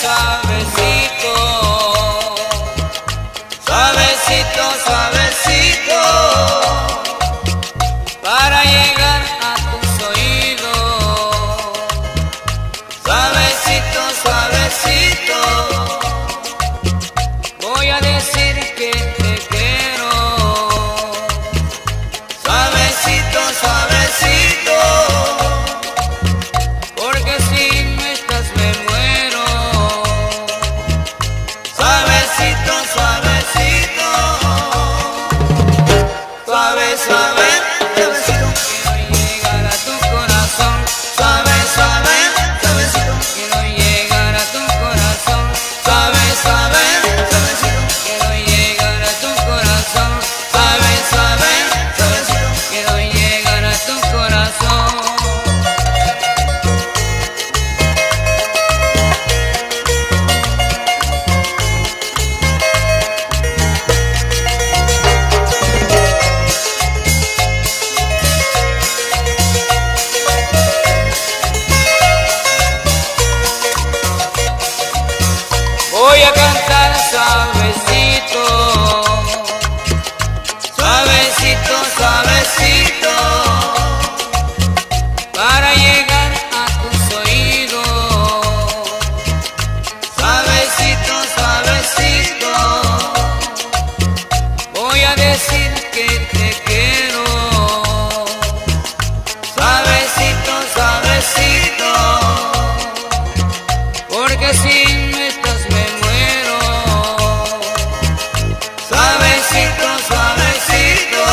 suavecito, suavecito, suavecito, para llegar a tus oídos, suavecito, suavecito, voy a decir que te quiero, suavecito, suavecito. te quiero. Sabe si to sabe si to porque si no estás me muero. Sabe si to sabe si que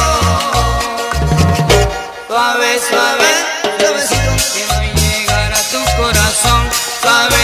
sabe si to no llegará tu corazón. Sabe